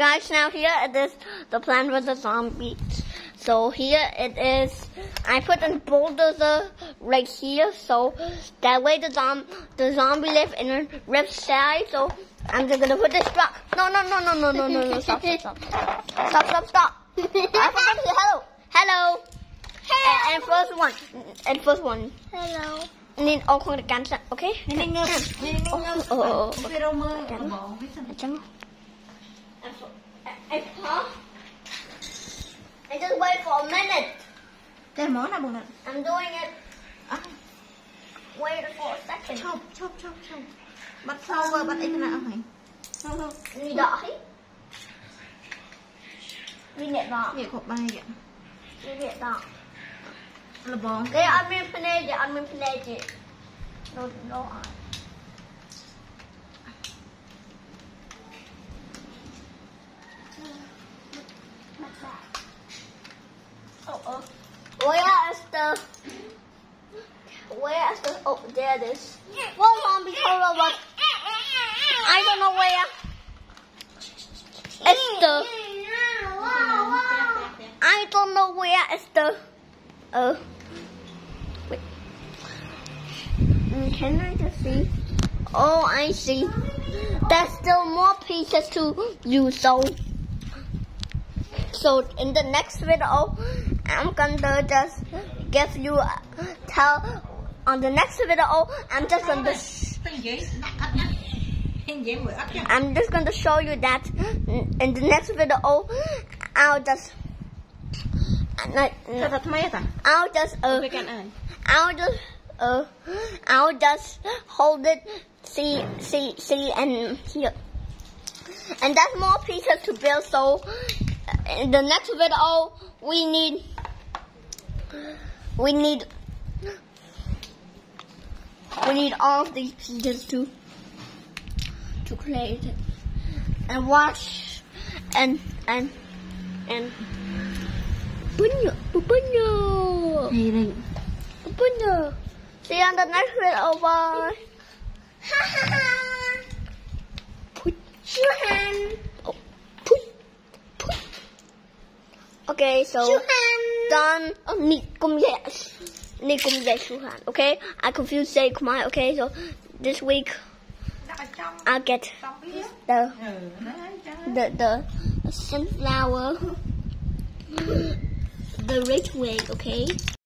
guys, now here it is the plan with the zombies. So here it is. I put a bulldozer right here, so that way the zom the zombie live in a left side. So I'm just gonna put this truck. No, no, no, no, no, no, no, no. Stop, stop, stop, stop, stop, stop. I forgot to hello, hello. Hello. And, and first one, and first one. Hello. And then all được cắn okay? Nên nó, nên nó, And, for, and pause. Just wait for a minute. Đây món nào buồn ạ? I'm doing it. À. Wait for a second. Chụp, chụp, chụp, chụp. Bật sâu vào, bật ít nào hả? Không, không. Vì đỏ hết. Vì nhẹ đỏ. Nhẹ khổ bay vậy. Vì nhẹ đỏ. Là bóng. Để I'm in phân nê, để ăn miếng phân oh. Where is the... Where is the... Oh, there it is. One zombie total, but I don't know where. It's the... I don't know where is the... Uh... Wait. Mm, Can I just see? Oh, I see. There's still more pieces to use, so... So in the next video, I'm gonna just give you a tell on the next video. I'm just gonna. I'm just gonna show you that in the next video. I'll just. I'll just. Uh, I'll just. Uh, I'll just hold it. See, see, see, and here. And that's more pieces to build. So in the next video, we need we need we need all of these pieces to to create it and watch and and and bunyo. នេះនេះ See you on the next video. Bye. Put your hand. Oh, put, put. Okay, so done. Done. niet kom yes. Niet kom yes toe gaan, okay? I confused say come okay? So this week I get the the the, sunflower the red wig, okay?